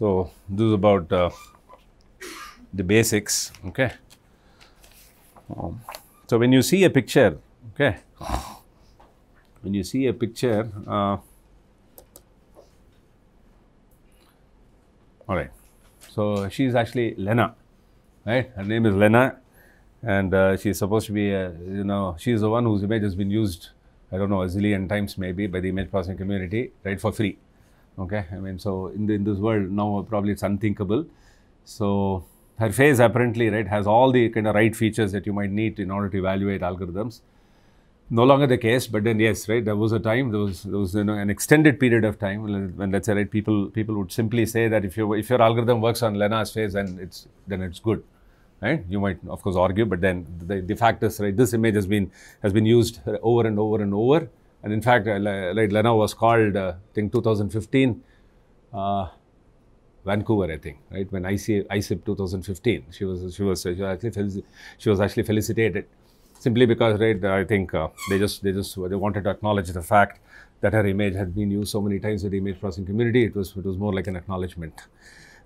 So, this is about uh, the basics, okay. Um, so, when you see a picture, okay, when you see a picture, uh, all right. So, she is actually Lena, right? Her name is Lena, and uh, she is supposed to be, a, you know, she is the one whose image has been used, I don't know, a zillion times maybe by the image processing community, right, for free. Okay, I mean, so in, the, in this world now, probably it's unthinkable. So, her face apparently, right, has all the kind of right features that you might need in order to evaluate algorithms. No longer the case but then yes right there was a time there was there was you know an extended period of time when, let's say right people people would simply say that if your if your algorithm works on lena's face then it's then it's good right? You might of course argue but then the, the fact is right this image has been has been used over and over and over and in fact uh, right lena was called uh, i think 2015 uh, Vancouver, I think, right? When IC, ICIP 2015, she was she was she was actually she was actually felicitated simply because right i think uh, they just they just they wanted to acknowledge the fact that her image had been used so many times in the image processing community. It was it was more like an acknowledgement.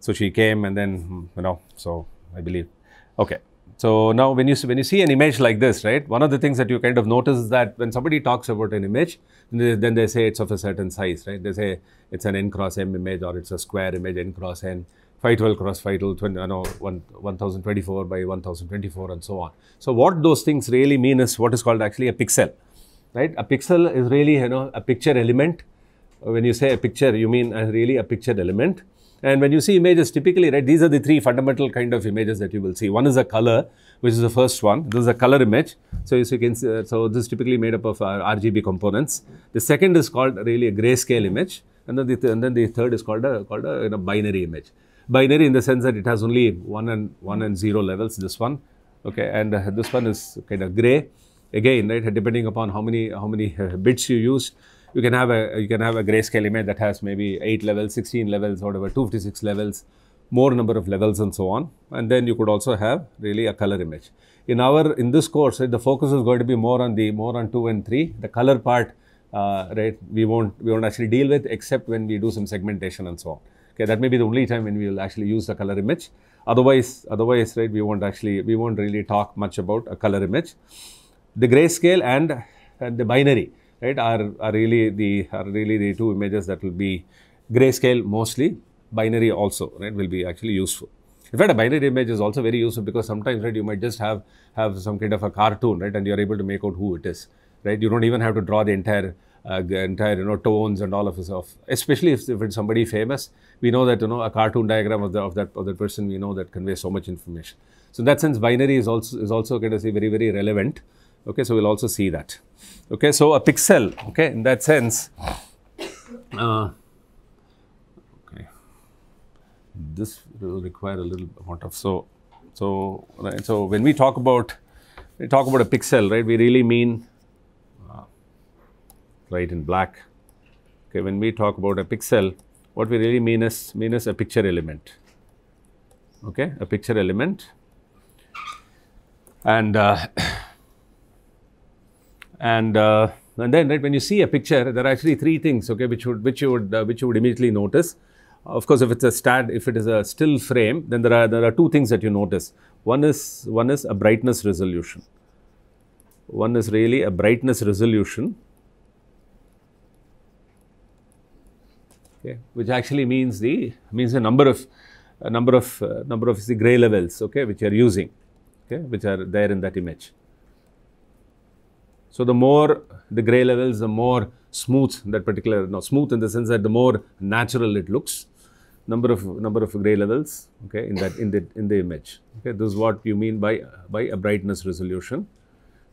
So she came and then you know so i believe okay so now when you when you see an image like this right one of the things that you kind of notice is that when somebody talks about an image then they say it's of a certain size right they say it's an n cross m image or it's a square image n cross n 512 cross 512, 20, you know, 1, 1024 by 1024 and so on. So, what those things really mean is what is called actually a pixel, right? A pixel is really, you know, a picture element. When you say a picture, you mean a really a picture element. And when you see images, typically, right, these are the three fundamental kind of images that you will see. One is a color, which is the first one. This is a color image. So, as you can see, so this is typically made up of uh, RGB components. The second is called really a grayscale image. And then the, th and then the third is called a, called a you know, binary image binary in the sense that it has only one and one and zero levels this one okay and uh, this one is kind of gray again right depending upon how many how many uh, bits you use you can have a you can have a grayscale image that has maybe 8 levels 16 levels whatever 256 levels more number of levels and so on. And then you could also have really a color image. In our in this course right, the focus is going to be more on the more on 2 and 3 the color part uh, right we won't we won't actually deal with except when we do some segmentation and so on. Okay, that may be the only time when we will actually use the color image. Otherwise, otherwise, right, we won't actually, we won't really talk much about a color image. The grayscale and, and the binary, right, are, are really the are really the two images that will be grayscale mostly. Binary also, right, will be actually useful. In fact, a binary image is also very useful because sometimes, right, you might just have have some kind of a cartoon, right, and you are able to make out who it is, right. You don't even have to draw the entire uh, entire you know tones and all of this. Especially if, if it's somebody famous, we know that you know a cartoon diagram of, the, of that of that person we know that conveys so much information. So in that sense, binary is also is also kind of say very very relevant. Okay, so we'll also see that. Okay, so a pixel. Okay, in that sense. Uh, okay, this will require a little amount of so so right. So when we talk about we talk about a pixel, right? We really mean right in black. Okay, when we talk about a pixel, what we really mean is mean is a picture element. Okay, a picture element, and uh, and uh, and then right when you see a picture, there are actually three things. Okay, which would which you would uh, which you would immediately notice. Of course, if it's a stat, if it is a still frame, then there are there are two things that you notice. One is one is a brightness resolution. One is really a brightness resolution okay, which actually means the means the number of number of uh, number of the gray levels, okay, which you are using, okay, which are there in that image. So the more the gray levels, the more smooth that particular no smooth in the sense that the more natural it looks. Number of number of gray levels, okay, in that in the in the image. Okay, this is what you mean by by a brightness resolution.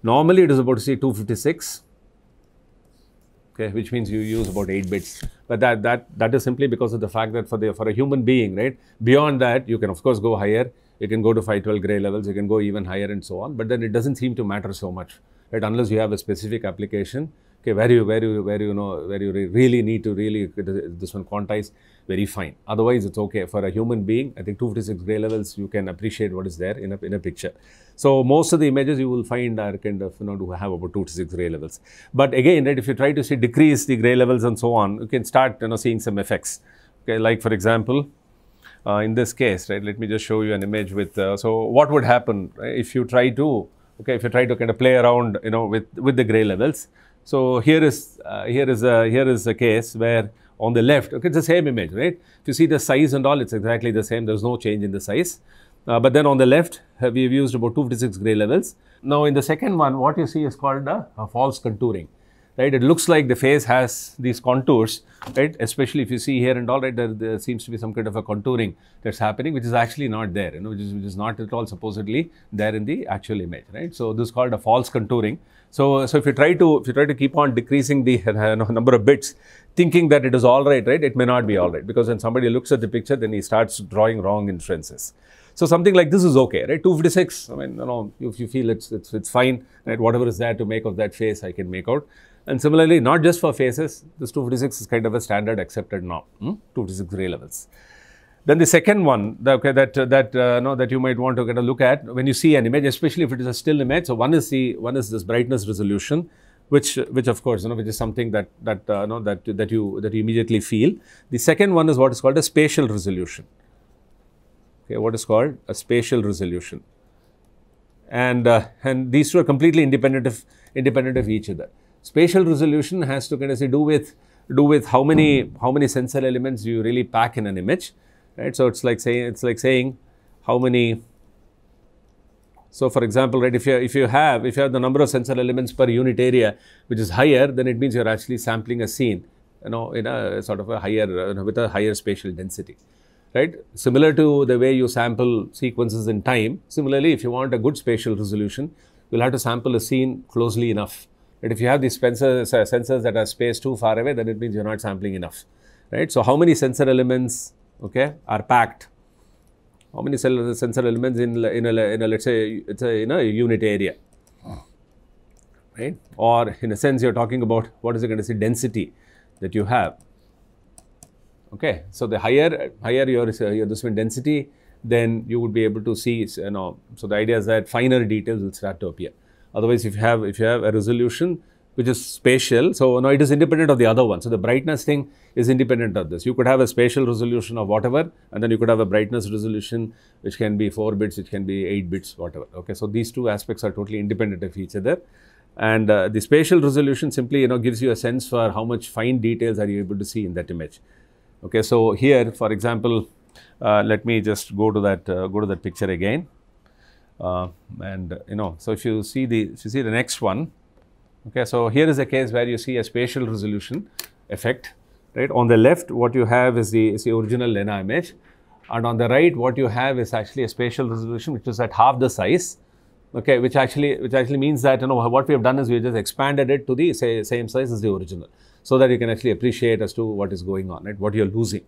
Normally, it is about to say 256 okay, which means you use about 8 bits. But that, that, that is simply because of the fact that for, the, for a human being, right, beyond that, you can of course go higher, you can go to 512 gray levels, you can go even higher and so on, but then it doesn't seem to matter so much, right, unless you have a specific application okay, where you, where you, where you know, where you really need to really, this one quantize, very fine. Otherwise, it's okay. For a human being, I think 256 gray levels, you can appreciate what is there in a, in a picture. So, most of the images you will find are kind of, you know, have about 256 gray levels. But again, right, if you try to see decrease the gray levels and so on, you can start, you know, seeing some effects. Okay, like for example, uh, in this case, right, let me just show you an image with, uh, so what would happen right, if you try to, okay, if you try to kind of play around, you know, with, with the gray levels. So here is, uh, here is a, here is a case where on the left, okay, it's the same image, right? If you see the size and all, it's exactly the same. There's no change in the size. Uh, but then on the left, uh, we've used about 256 gray levels. Now in the second one, what you see is called a, a false contouring right? It looks like the face has these contours, right? Especially if you see here and all, right, there, there, seems to be some kind of a contouring that's happening, which is actually not there, you know, which is, which is not at all supposedly there in the actual image, right? So this is called a false contouring. So, so if you try to, if you try to keep on decreasing the uh, number of bits, thinking that it is all right, right, it may not be all right because when somebody looks at the picture, then he starts drawing wrong inferences. So something like this is okay, right? 256, I mean, you know, if you feel it's, it's, it's fine, right? Whatever is there to make of that face, I can make out. And similarly, not just for faces, this 256 is kind of a standard accepted norm, hmm? 256 gray levels. Then the second one that, okay, that, uh, that, uh, no, that you might want to get a look at when you see an image, especially if it is a still image. So one is the one is this brightness resolution, which which of course you know which is something that that uh, that that you that you immediately feel. The second one is what is called a spatial resolution. Okay, what is called a spatial resolution, and uh, and these two are completely independent of independent of each other. Spatial resolution has to kind of say do with do with how many how many sensor elements you really pack in an image, right? So it's like saying it's like saying how many. So for example, right, if you if you have if you have the number of sensor elements per unit area which is higher, then it means you're actually sampling a scene, you know, in a sort of a higher you know, with a higher spatial density right? Similar to the way you sample sequences in time, similarly, if you want a good spatial resolution, you'll have to sample a scene closely enough but if you have these sensors, uh, sensors that are spaced too far away, then it means you're not sampling enough, right? So how many sensor elements, okay, are packed? How many sensor elements in in a, in a let's say it's a in a unit area, right? Or in a sense, you're talking about what is it going to say density that you have. Okay, so the higher higher your your this density, then you would be able to see you know. So the idea is that finer details will start to appear. Otherwise, if you have if you have a resolution which is spatial, so now it is independent of the other one. So the brightness thing is independent of this. You could have a spatial resolution of whatever, and then you could have a brightness resolution which can be four bits, which can be eight bits, whatever. Okay, so these two aspects are totally independent of each other. And uh, the spatial resolution simply, you know, gives you a sense for how much fine details are you able to see in that image. Okay, so here, for example, uh, let me just go to that uh, go to that picture again. Uh, and you know, so if you see the if you see the next one, okay, so here is a case where you see a spatial resolution effect, right? On the left, what you have is the is the original Lena image, and on the right, what you have is actually a spatial resolution which is at half the size, okay, which actually which actually means that you know what we have done is we just expanded it to the say, same size as the original, so that you can actually appreciate as to what is going on, right? What you're losing.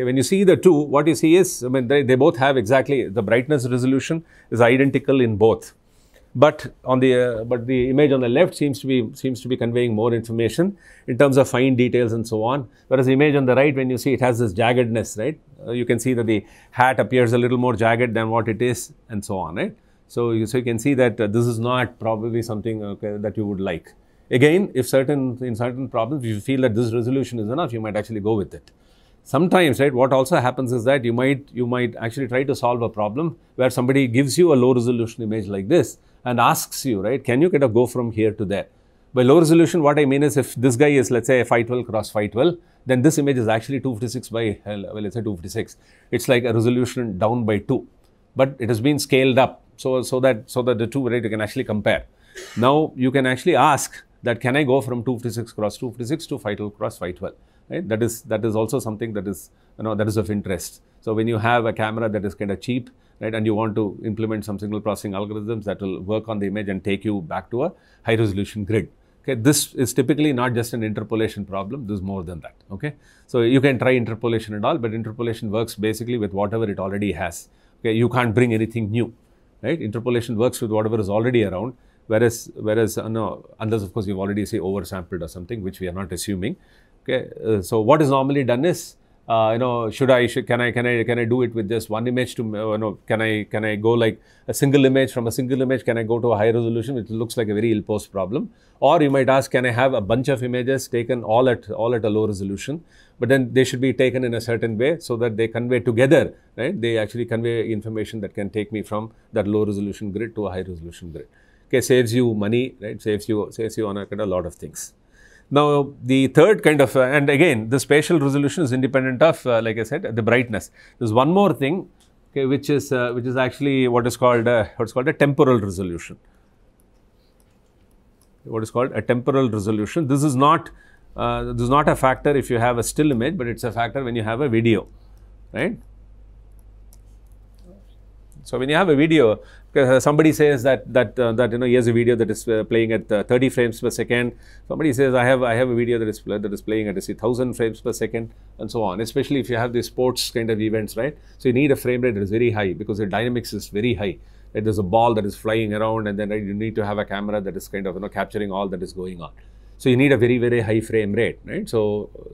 Okay, when you see the two, what you see is, I mean, they, they both have exactly, the brightness resolution is identical in both. But on the, uh, but the image on the left seems to be, seems to be conveying more information in terms of fine details and so on. Whereas the image on the right, when you see it has this jaggedness, right? Uh, you can see that the hat appears a little more jagged than what it is and so on, right? So you, so you can see that uh, this is not probably something okay, that you would like. Again, if certain, in certain problems, you feel that this resolution is enough, you might actually go with it sometimes right what also happens is that you might you might actually try to solve a problem where somebody gives you a low resolution image like this and asks you right can you kind of go from here to there? By low resolution what i mean is if this guy is let's say 512 cross 512 then this image is actually 256 by well let's say 256 it's like a resolution down by 2 but it has been scaled up so so that so that the two right you can actually compare. Now you can actually ask that can i go from 256 cross 256 to 512 cross 512 right? That is that is also something that is you know that is of interest. So when you have a camera that is kind of cheap, right, and you want to implement some signal processing algorithms that will work on the image and take you back to a high resolution grid. Okay, this is typically not just an interpolation problem. This is more than that. Okay, so you can try interpolation and all, but interpolation works basically with whatever it already has. Okay, you can't bring anything new, right? Interpolation works with whatever is already around. Whereas, whereas uh, no, unless of course you've already say oversampled or something, which we are not assuming. Okay, uh, so what is normally done is, uh, you know, should I, should, can I, can I, can I do it with just one image to, uh, you know, can I, can I go like a single image from a single image, can I go to a high resolution, which looks like a very ill-posed problem? Or you might ask, can I have a bunch of images taken all at, all at a low resolution? but then they should be taken in a certain way so that they convey together, right? They actually convey information that can take me from that low resolution grid to a high resolution grid. Okay, saves you money, right? Saves you saves you on a kind of a lot of things. Now, the third kind of, uh, and again, the spatial resolution is independent of, uh, like I said, the brightness. There's one more thing, okay, which is uh, which is actually what is called uh, what's called a temporal resolution. What is called a temporal resolution. This is not uh, this is not a factor if you have a still image, but it's a factor when you have a video, right? So when you have a video, uh, somebody says that that uh, that you know here's a video that is uh, playing at uh, 30 frames per second. Somebody says I have I have a video that is that is playing at a 1000 frames per second, and so on. Especially if you have these sports kind of events, right? So you need a frame rate that is very high because the dynamics is very high. Right? There's a ball that is flying around, and then right, you need to have a camera that is kind of you know capturing all that is going on. So you need a very very high frame rate, right? So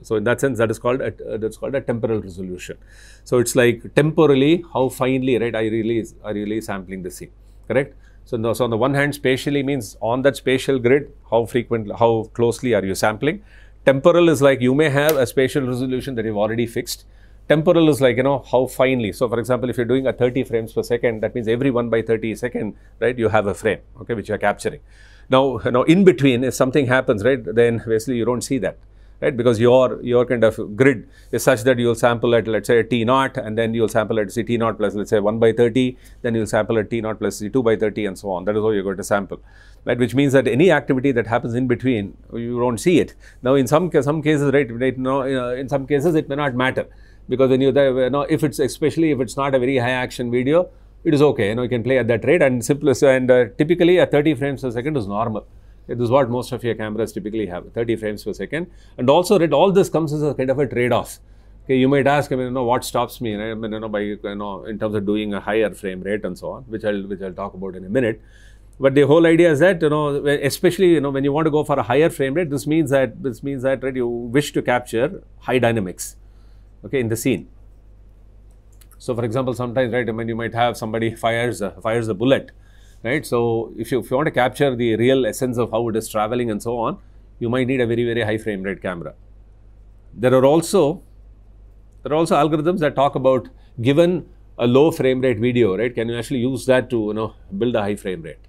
so in that sense, that is called a, uh, that's called a temporal resolution. So it's like temporally how finely, right? I really I really sampling the scene, correct? So, no, so on the one hand, spatially means on that spatial grid, how frequent, how closely are you sampling? Temporal is like you may have a spatial resolution that you've already fixed. Temporal is like, you know, how finely. So, for example, if you're doing a 30 frames per second, that means every 1 by 30 second, right, you have a frame, okay, which you're capturing. Now, know, in between, if something happens, right, then basically you don't see that, right, because your your kind of grid is such that you'll sample at let's say t naught, and then you'll sample at say T naught plus let's say 1 by 30, then you'll sample at t naught plus c 2 by 30, and so on. That is how you're going to sample, right? Which means that any activity that happens in between, you don't see it. Now, in some some cases, right, right no, uh, in some cases it may not matter because when you, you know, if it's especially if it's not a very high action video it is okay. You know, you can play at that rate and simplest and uh, typically at 30 frames per second is normal. This is what most of your cameras typically have, 30 frames per second. And also, right, all this comes as a kind of a trade-off. Okay, you might ask, I mean, you know, what stops me, I mean, you know, by, you know, in terms of doing a higher frame rate and so on, which I'll, which I'll talk about in a minute. But the whole idea is that, you know, especially, you know, when you want to go for a higher frame rate, this means that, this means that, right, you wish to capture high dynamics, okay, in the scene. So, for example, sometimes, right, I mean, you might have somebody fires uh, fires a bullet, right? So, if you, if you want to capture the real essence of how it is traveling and so on, you might need a very, very high frame rate camera. There are also, there are also algorithms that talk about given a low frame rate video, right, can you actually use that to, you know, build a high frame rate?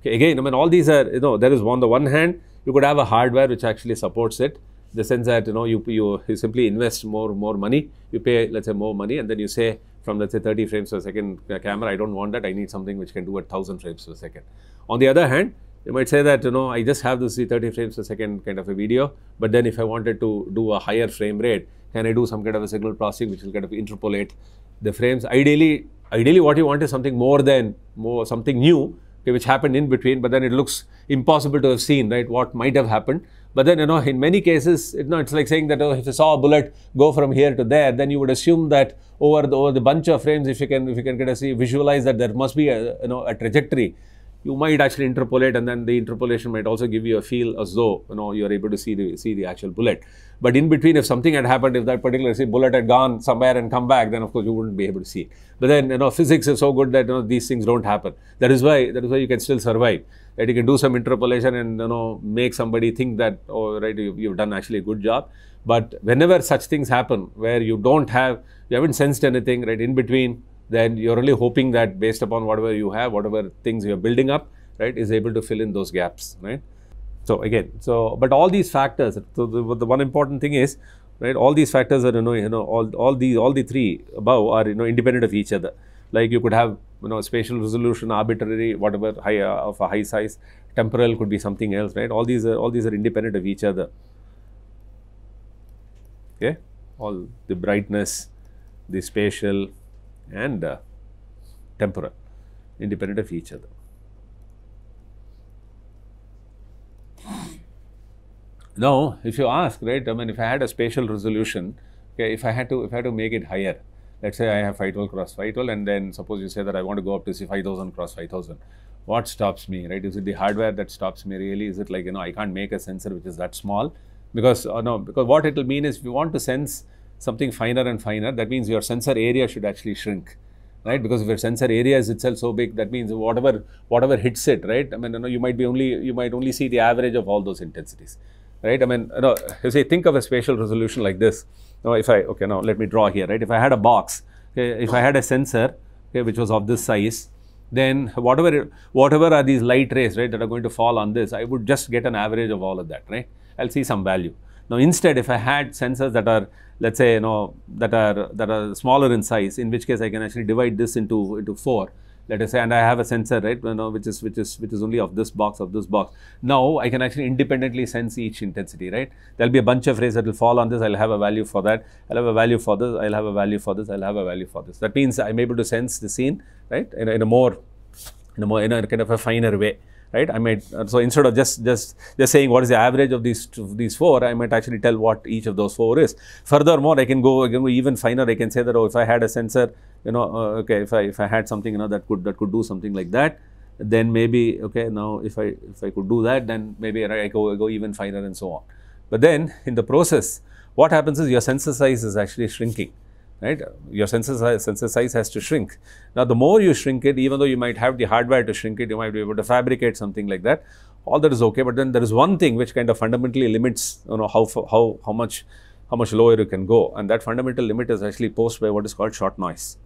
Okay, again, I mean, all these are, you know, there is on the one hand, you could have a hardware which actually supports it, the sense that, you know, you, you, you simply invest more, more money, you pay, let's say, more money, and then you say, from let's say 30 frames per second camera, I don't want that. I need something which can do at 1000 frames per second. On the other hand, you might say that, you know, I just have this 30 frames per second kind of a video, but then if I wanted to do a higher frame rate, can I do some kind of a signal processing which will kind of interpolate the frames? Ideally, ideally what you want is something more than, more something new, okay, which happened in between, but then it looks impossible to have seen, right, what might have happened. But then, you know, in many cases, you know, it's like saying that oh, if you saw a bullet go from here to there, then you would assume that over the, over the bunch of frames, if you can, if you can kind of see, visualize that there must be a, you know, a trajectory, you might actually interpolate and then the interpolation might also give you a feel as though, you know, you're able to see the, see the actual bullet. But in between, if something had happened, if that particular bullet had gone somewhere and come back, then of course you wouldn't be able to see. But then, you know, physics is so good that, you know, these things don't happen. That is why, that is why you can still survive that you can do some interpolation and you know make somebody think that oh right you, you've done actually a good job. But whenever such things happen where you don't have you haven't sensed anything right in between then you're only hoping that based upon whatever you have whatever things you're building up right is able to fill in those gaps right? So again so but all these factors so the, the one important thing is right all these factors are you know you know all all the all the three above are you know independent of each other. Like you could have you know spatial resolution arbitrary whatever high uh, of a high size temporal could be something else right? All these are all these are independent of each other. Okay? All the brightness the spatial and uh, temporal independent of each other. Now if you ask right i mean if i had a spatial resolution okay if i had to if i had to make it higher let's say I have 512 cross 512 and then suppose you say that I want to go up to say 5000 cross 5000. What stops me, right? Is it the hardware that stops me really? Is it like, you know, I can't make a sensor which is that small? Because, uh, no, because what it will mean is if you want to sense something finer and finer, that means your sensor area should actually shrink. Right, because if your sensor area is itself so big, that means whatever whatever hits it, right? I mean, you know, you might be only you might only see the average of all those intensities, right? I mean, you know, you say think of a spatial resolution like this now if I, okay, now let me draw here, right? If I had a box, okay, if I had a sensor, okay, which was of this size, then whatever, whatever are these light rays, right, that are going to fall on this, I would just get an average of all of that, right? I'll see some value. Now instead, if I had sensors that are, let's say, you know, that are, that are smaller in size, in which case I can actually divide this into, into four, let us say, and I have a sensor, right, you know, which is which is which is only of this box of this box. Now I can actually independently sense each intensity, right? There'll be a bunch of rays that will fall on this. I'll have a value for that. I'll have a value for this. I'll have a value for this. I'll have a value for this. That means I'm able to sense the scene, right, in a, in a more, in a more, in a kind of a finer way right? I might so instead of just just just saying what is the average of these these four i might actually tell what each of those four is. Furthermore i can go, I go even finer. I can say that oh if i had a sensor you know uh, okay if i if i had something you know that could that could do something like that then maybe okay now if i if i could do that then maybe i go I go even finer and so on. But then in the process what happens is your sensor size is actually shrinking right? Your sensor size, sensor size has to shrink. Now, the more you shrink it, even though you might have the hardware to shrink it, you might be able to fabricate something like that. All that is okay, but then there is one thing which kind of fundamentally limits, you know, how how how much how much lower you can go, and that fundamental limit is actually posed by what is called shot noise.